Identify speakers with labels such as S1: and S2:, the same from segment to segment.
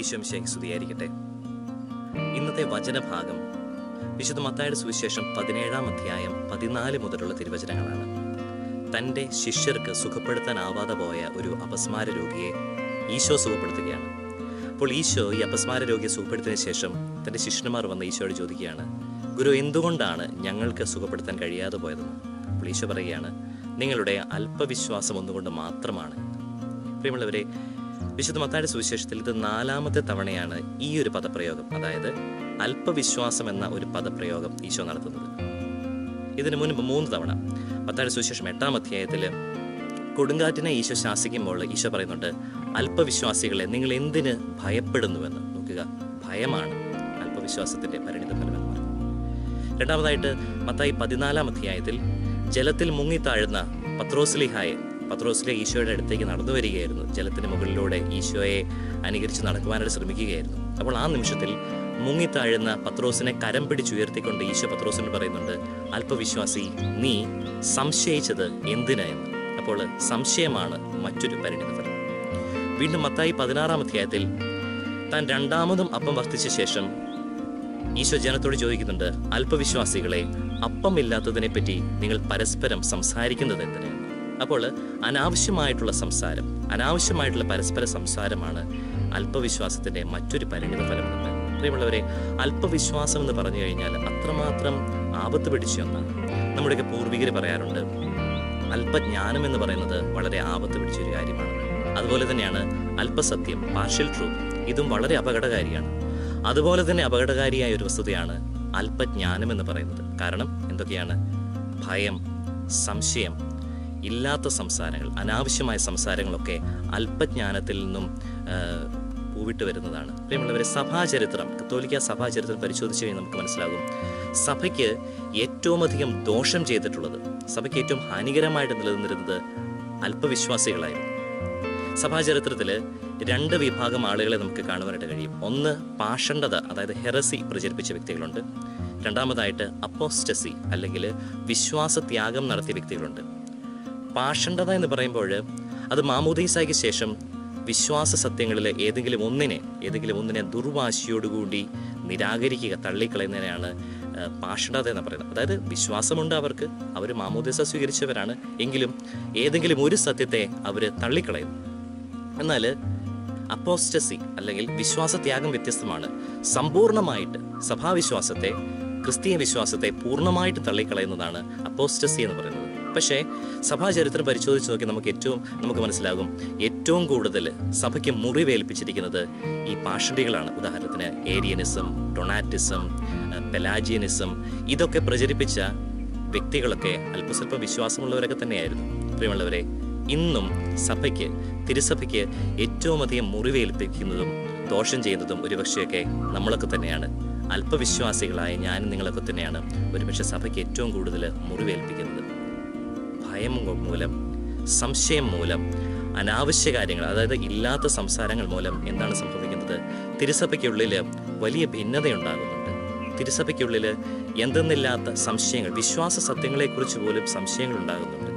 S1: ഈശോമിശേക്ക് സ്തുതിയായിരിക്കട്ടെ. ഇന്നത്തെ വചനഭാഗം വിശുദ്ധ മത്തായുടെ സുവിശേഷം പതിനേഴാം അധ്യായം പതിനാല് മുതലുള്ള തിരുവചനങ്ങളാണ്. തന്റെ ശിഷ്യർക്ക് സുഖപ്പെടുത്താനാവാതെ പോയ ഒരു അപസ്മാര രോഗിയെ ഈശോ സുഖപ്പെടുത്തുകയാണ്. അപ്പോൾ ഈശോ ഈ അപസ്മാര രോഗിയെ സുഖപ്പെടുത്തിയതിനു ശേഷം തന്റെ ശിഷ്യന്മാർ വന്ന് ഈശോയോട് ചോദിക്കുകയാണ് ഗുരു എന്തുകൊണ്ടാണ് ഞങ്ങൾക്ക് സുഖപ്പെടുത്താൻ കഴിയാതെ പോയതെന്ന്? അപ്പോൾ ഈശോ പറയുകയാണ് നിങ്ങളുടെ അല്പവിശ്വാസം ഒന്നുകൊണ്ട് മാത്രമാണ്. പ്രിയമുള്ളവരെ വിശുദ്ധ മത്തായുടെ സുവിശേഷത്തിൽ ഇത് നാലാമത്തെ തവണയാണ് ഈ ഒരു പദപ്രയോഗം അതായത് അല്പവിശ്വാസം എന്ന ഒരു പദപ്രയോഗം ഈശോ നടത്തുന്നത്. ഇതിനു മുൻപ് മൂന്ന് തവണ. മത്തായുടെ സുവിശേഷം എട്ടാം അധ്യായത്തിൽ കൊടുങ്കാറ്റിനെ ഈശോ ശാസിക്കുമ്പോൾ ഈശോ പറയുന്നുണ്ട് അല്പവിശ്വാസികളെ നിങ്ങൾ എന്തിന് ഭയപ്പെടുന്നുവെന്ന്? നോക്കുക. ഭയമാണ് അല്പവിശ്വാസത്തിന്റെ പരിണിത ഫലമെന്ന് രണ്ടാമതായിട്ട് മത്തായി പതിനാലാം അധ്യായത്തിൽ ജലത്തിൽ മുങ്ങിത്താഴുന്ന പത്രോസ്ലിഹായെ പത്രോസ്ലിഹ ഈശോയുടെ അടുത്തേക്ക് നടന്നു വരികയായിരുന്നു. ജലത്തിന് മുകളിലൂടെ ഈശോയെ അനുകരിച്ച് നടക്കുവാനായിട്ട് ശ്രമിക്കുകയായിരുന്നു. അപ്പോൾ ആ നിമിഷത്തിൽ മുങ്ങിത്താഴുന്ന പത്രോസിനെ കരം പിടിച്ചുയർത്തിക്കൊണ്ട് ഈശോ പത്രോസിന് പറയുന്നുണ്ട് അല്പവിശ്വാസി നീ സംശയിച്ചത് എന്തിനായെന്ന് അപ്പോൾ സംശയമാണ് മറ്റൊരു പരിണിത ഫലം വീണ്ടും മത്തായി പതിനാറാം അധ്യായത്തിൽ താൻ രണ്ടാമതും അപ്പം വർദ്ധിച്ച ശേഷം ഈശോ ജനത്തോട് ചോദിക്കുന്നുണ്ട് അല്പവിശ്വാസികളെ അപ്പം ഇല്ലാത്തതിനെപ്പറ്റി നിങ്ങൾ പരസ്പരം സംസാരിക്കുന്നത് എന്തിനാണ് അപ്പോൾ അനാവശ്യമായിട്ടുള്ള സംസാരം അനാവശ്യമായിട്ടുള്ള പരസ്പര സംസാരമാണ് അല്പവിശ്വാസത്തിന്റെ മറ്റൊരു പരിണിത ഫലമെന്ന്. പ്രിയമുള്ളവരെ അല്പവിശ്വാസം എന്ന് പറഞ്ഞു കഴിഞ്ഞാൽ അത്രമാത്രം ആപത്ത് പിടിച്ച ഒന്നാണ്. നമ്മുടെയൊക്കെ പൂർവികർ പറയാറുണ്ട് അല്പജ്ഞാനം എന്ന് പറയുന്നത് വളരെ ആപത്ത് പിടിച്ചൊരു കാര്യമാണ്. അതുപോലെ തന്നെയാണ് അല്പസത്യം പാർഷ്യൽ ട്രൂത്ത് ഇതും വളരെ അപകടകാരിയാണ്. അതുപോലെ തന്നെ അപകടകാരിയായ ഒരു വസ്തുതയാണ് അല്പജ്ഞാനം എന്ന് പറയുന്നത്. കാരണം എന്തൊക്കെയാണ്? ഭയം സംശയം ഇല്ലാത്ത സംസാരങ്ങൾ അനാവശ്യമായ സംസാരങ്ങളൊക്കെ അല്പജ്ഞാനത്തിൽ നിന്നും പൂവിട്ട് വരുന്നതാണ്. പ്രിയമുള്ളവരെ സഭാചരിത്രം കത്തോലിക്ക സഭാചരിത്രം പരിശോധിച്ച് കഴിഞ്ഞാൽ നമുക്ക് മനസ്സിലാകും. സഭയ്ക്ക് ഏറ്റവും അധികം ദോഷം ചെയ്തിട്ടുള്ളത് സഭയ്ക്ക് ഏറ്റവും ഹാനികരമായിട്ട് നിലനിന്നിരുന്നത് അല്പവിശ്വാസികളായിരുന്നു. സഭാചരിത്രത്തിൽ രണ്ട് വിഭാഗം ആളുകളെ നമുക്ക് കാണുവാനായിട്ട് കഴിയും. ഒന്ന് പാഷണ്ഡത അതായത് ഹെറസി പ്രചരിപ്പിച്ച വ്യക്തികളുണ്ട്. രണ്ടാമതായിട്ട് അപ്പോസ്റ്റസി അല്ലെങ്കിൽ വിശ്വാസത്യാഗം നടത്തിയ വ്യക്തികളുണ്ട്. പാഷണ്ഡത എന്ന് പറയുമ്പോൾ അത് മാമോദീസായ്ക്ക് ശേഷം വിശ്വാസ സത്യങ്ങളിൽ ഏതെങ്കിലും ഒന്നിനെ ഏതെങ്കിലും ഒന്നിനെ ദുർവാശിയോടുകൂടി നിരാകരിക്കുക തള്ളിക്കളയുന്നതിനെയാണ് പാഷണത എന്ന് പറയുന്നത്. അതായത് വിശ്വാസമുണ്ട് അവർക്ക് അവർ മാമോദീസ സ്വീകരിച്ചവരാണ് എങ്കിലും ഏതെങ്കിലും ഒരു സത്യത്തെ അവർ തള്ളിക്കളയുന്നു എന്നാൽ അപ്പോസ്റ്റസി അല്ലെങ്കിൽ വിശ്വാസത്യാഗം വ്യത്യസ്തമാണ്. സമ്പൂർണമായിട്ട് സഭാവിശ്വാസത്തെ ക്രിസ്തീയ വിശ്വാസത്തെ പൂർണമായിട്ട് തള്ളിക്കളയുന്നതാണ് അപ്പോസ്റ്റസി എന്ന് പറയുന്നത്. പക്ഷേ സഭാചരിത്രം പരിശോധിച്ച് നോക്കി നമുക്ക് ഏറ്റവും നമുക്ക് മനസ്സിലാകും. ഏറ്റവും കൂടുതൽ സഭയ്ക്ക് മുറിവേൽപ്പിച്ചിരിക്കുന്നത് ഈ പാഷണ്ടികളാണ് ഉദാഹരണത്തിന് ഏരിയനിസം ഡൊണാറ്റിസം പെലാജിയനിസം ഇതൊക്കെ പ്രചരിപ്പിച്ച വ്യക്തികളൊക്കെ അല്പസ്വല്പ വിശ്വാസമുള്ളവരൊക്കെ തന്നെയായിരുന്നു. പ്രിയമുള്ളവരെ ഇന്നും സഭയ്ക്ക് തിരുസഭയ്ക്ക് ഏറ്റവും അധികം മുറിവേൽപ്പിക്കുന്നതും ദോഷം ചെയ്യുന്നതും ഒരുപക്ഷെയൊക്കെ നമ്മളൊക്കെ തന്നെയാണ്. അല്പവിശ്വാസികളായ ഞാനും നിങ്ങളൊക്കെ തന്നെയാണ് ഒരുപക്ഷെ സഭയ്ക്ക് ഏറ്റവും കൂടുതൽ മുറിവേൽപ്പിക്കുന്നത്. ഭയം മൂലം സംശയം മൂലം അനാവശ്യ കാര്യങ്ങൾ അതായത് ഇല്ലാത്ത സംസാരങ്ങൾ മൂലം എന്താണ് സംഭവിക്കുന്നത്? തിരുസഭയ്ക്കുള്ളിൽ വലിയ ഭിന്നതയുണ്ടാകുന്നുണ്ട്. തിരുസഭയ്ക്കുള്ളിൽ എന്തെന്നില്ലാത്ത സംശയങ്ങൾ വിശ്വാസ സത്യങ്ങളെക്കുറിച്ച് പോലും സംശയങ്ങൾ ഉണ്ടാകുന്നുണ്ട്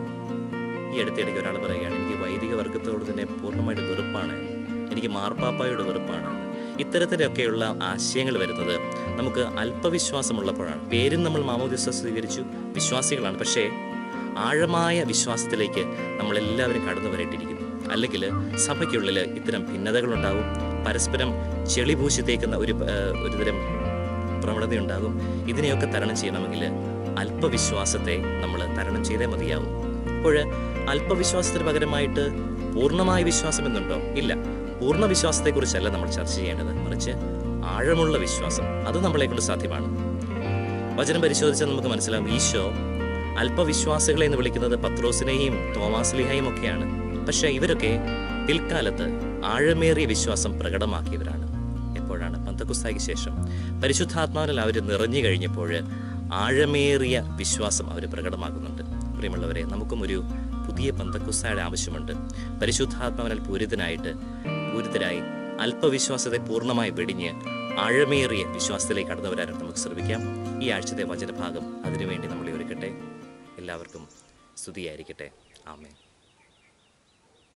S1: ഈ അടുത്തിടയ്ക്ക് ഒരാൾ പറയുകയാണ് എനിക്ക് വൈദിക വർഗത്തോട് തന്നെ പൂർണമായിട്ട് വെറുപ്പാണ്. എനിക്ക് മാർപ്പാപ്പായോട് വെറുപ്പാണ്. ഇത്തരത്തിലൊക്കെയുള്ള ആശയങ്ങൾ വരുന്നത് നമുക്ക് അല്പവിശ്വാസമുള്ളപ്പോഴാണ്. പേരും നമ്മൾ മാമോദിസ സ്വീകരിച്ചു വിശ്വാസികളാണ്. പക്ഷേ ആഴമായ വിശ്വാസത്തിലേക്ക് നമ്മളെല്ലാവരും കടന്നു വരേണ്ടിയിരിക്കുന്നു. അല്ലെങ്കിൽ സഭയ്ക്കുള്ളിൽ ഇത്തരം ഭിന്നതകളുണ്ടാകും. പരസ്പരം ചെളി പൂശി തേക്കുന്ന ഒരു ഒരുതരം പ്രവണതയുണ്ടാകും. ഇതിനെയൊക്കെ തരണം ചെയ്യണമെങ്കിൽ അല്പവിശ്വാസത്തെ നമ്മൾ തരണം ചെയ്തേ മതിയാവും. അപ്പോൾ അല്പവിശ്വാസത്തിന് പകരമായിട്ട് പൂർണമായ വിശ്വാസം എന്നുണ്ടോ? ഇല്ല. പൂർണ വിശ്വാസത്തെക്കുറിച്ചല്ല നമ്മൾ ചർച്ച ചെയ്യേണ്ടത്. മറിച്ച് ആഴമുള്ള വിശ്വാസം. അത് നമ്മളെക്കൊണ്ട് സാധ്യമാണ്. വചനം പരിശോധിച്ചാൽ നമുക്ക് മനസ്സിലാവും. ഈശോ അല്പവിശ്വാസികളെ എന്ന് വിളിക്കുന്നത് പത്രോസിനെയും തോമാസ്ലിഹയും ഒക്കെയാണ്. പക്ഷെ ഇവരൊക്കെ പിൽക്കാലത്ത് ആഴമേറിയ വിശ്വാസം പ്രകടമാക്കിയവരാണ്. എപ്പോഴാണ്? പന്തക്കുസ്തായ്ക്ക് ശേഷം. പരിശുദ്ധാത്മാവിൽ അവർ നിറഞ്ഞു കഴിഞ്ഞപ്പോൾ ആഴമേറിയ വിശ്വാസം അവർ പ്രകടമാക്കുന്നുണ്ട്. പ്രിയമുള്ളവരെ നമുക്കും ഒരു പുതിയ പന്തക്കുസ്തായുടെ ആവശ്യമുണ്ട്. പരിശുദ്ധാത്മാവിനാൽ പൂരിതനായിട്ട് പൂരിതരായി അല്പവിശ്വാസത്തെ പൂർണമായി വെടിഞ്ഞ് ആഴമേറിയ വിശ്വാസത്തിലേക്ക് കടന്നു വരാനും നമുക്ക് ശ്രമിക്കാം. ഈ ആഴ്ചത്തെ വചനഭാഗം അതിനുവേണ്ടി നമ്മളെ ഒരുക്കട്ടെ. എല്ലാവർക്കും സ്തുതിയായിരിക്കട്ടെ. ആമേൻ.